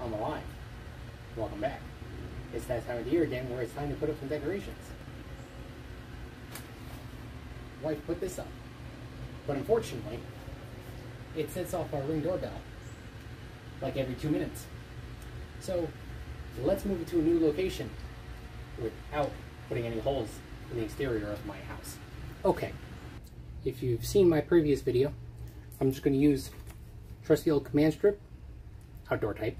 on the line. Welcome back. It's that time of the year again where it's time to put up some decorations. Wife put this up, but unfortunately, it sets off our ring doorbell like every two minutes. So let's move it to a new location without putting any holes in the exterior of my house. Okay, if you've seen my previous video, I'm just going to use trusty old command strip, outdoor type,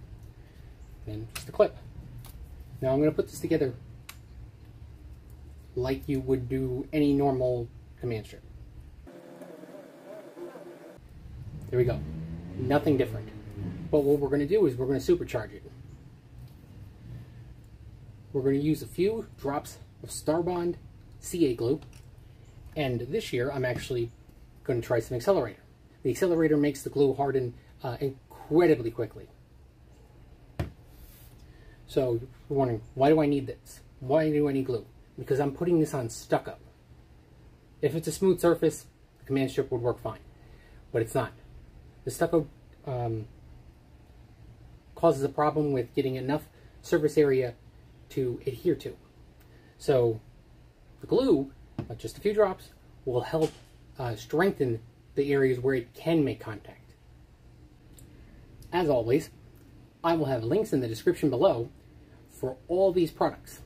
and just a clip. Now I'm going to put this together like you would do any normal command strip. There we go. Nothing different. But what we're going to do is we're going to supercharge it. We're going to use a few drops of Starbond CA glue. And this year I'm actually going to try some accelerator. The accelerator makes the glue harden uh, incredibly quickly. So you're wondering, why do I need this? Why do I need glue? Because I'm putting this on stucco. If it's a smooth surface, the command strip would work fine. But it's not. The stucco um, causes a problem with getting enough surface area to adhere to. So the glue, just a few drops, will help uh, strengthen the areas where it can make contact. As always, I will have links in the description below for all these products.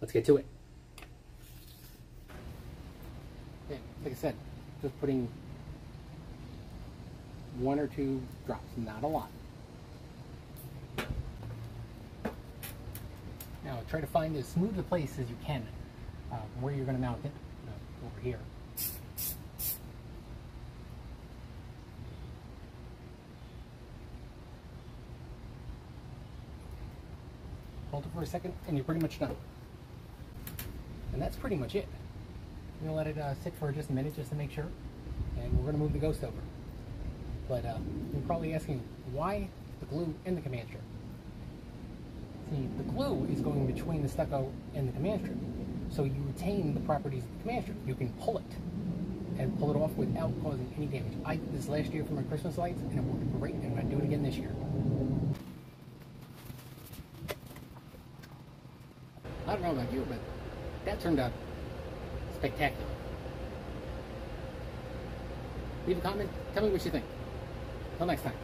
Let's get to it. Okay, like I said, just putting one or two drops, not a lot. Now try to find as smooth a place as you can uh, where you're going to mount it, uh, over here. Hold it for a second and you're pretty much done. And that's pretty much it. I'm to let it uh, sit for just a minute just to make sure. And we're going to move the ghost over. But uh, you're probably asking, why the glue in the command strip? See, the glue is going between the stucco and the command strip. So you retain the properties of the command strip. You can pull it and pull it off without causing any damage. I did this last year for my Christmas lights and it worked great and I'm to do it again this year. I don't know about you, but that turned out spectacular. Leave a comment. Tell me what you think. Until next time.